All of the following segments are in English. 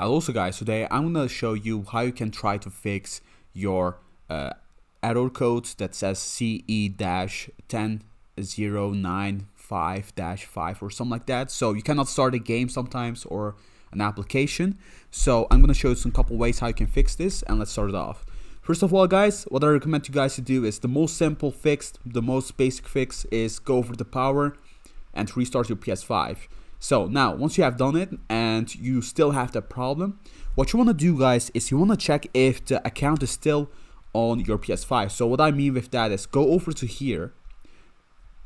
And also guys, today I'm gonna show you how you can try to fix your uh, error code that says CE-10095-5 or something like that. So you cannot start a game sometimes or an application. So I'm gonna show you some couple ways how you can fix this and let's start it off. First of all guys, what I recommend you guys to do is the most simple fix, the most basic fix is go over the power and restart your PS5. So now, once you have done it and you still have that problem, what you want to do guys is you want to check if the account is still on your PS5. So what I mean with that is go over to here,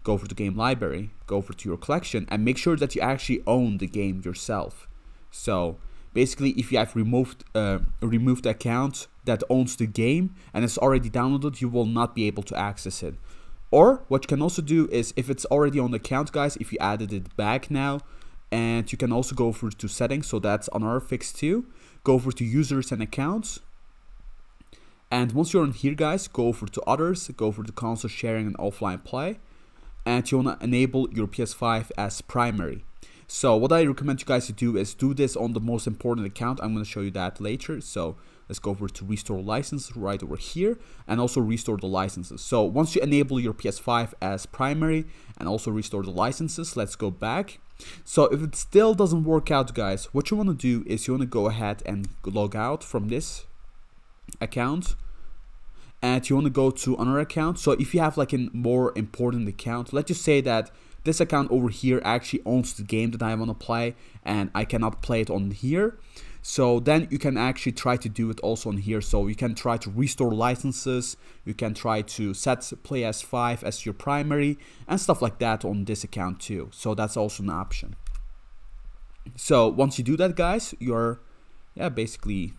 go over to game library, go over to your collection and make sure that you actually own the game yourself. So basically if you have removed uh, removed the account that owns the game and it's already downloaded, you will not be able to access it. Or what you can also do is if it's already on the account guys, if you added it back now, and you can also go over to settings so that's on our fix too. Go over to users and accounts. And once you're in here guys go over to others go over to console sharing and offline play. And you want to enable your ps5 as primary. So what i recommend you guys to do is do this on the most important account. I'm going to show you that later. So let's go over to restore license right over here and also restore the licenses. So once you enable your ps5 as primary and also restore the licenses let's go back so if it still doesn't work out guys, what you want to do is you want to go ahead and log out from this account and you want to go to another account. So if you have like a more important account, let's just say that this account over here actually owns the game that I want to play and I cannot play it on here. So then you can actually try to do it also on here. So you can try to restore licenses, you can try to set play as 5 as your primary and stuff like that on this account too. So that's also an option. So once you do that guys, you're yeah basically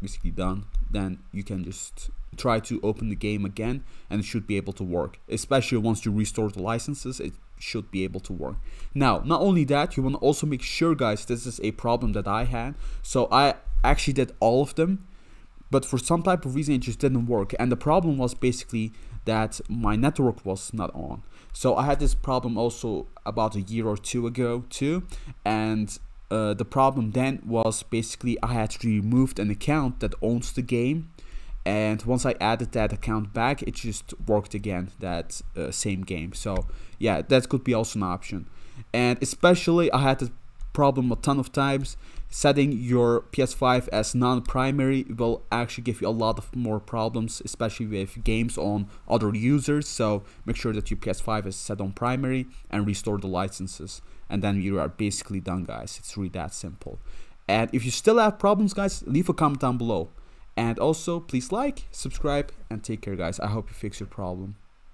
basically done. Then you can just try to open the game again and it should be able to work. Especially once you restore the licenses, it should be able to work. Now, not only that, you want to also make sure, guys, this is a problem that I had. So I actually did all of them, but for some type of reason, it just didn't work. And the problem was basically that my network was not on. So I had this problem also about a year or two ago too. And uh, the problem then was basically I had to remove an account that owns the game. And once I added that account back it just worked again that uh, same game. So yeah that could be also an option. And especially I had the problem a ton of times. Setting your PS5 as non-primary will actually give you a lot of more problems especially with games on other users. So make sure that your PS5 is set on primary and restore the licenses and then you are basically done guys. It's really that simple. And if you still have problems guys leave a comment down below. And also, please like, subscribe, and take care, guys. I hope you fix your problem.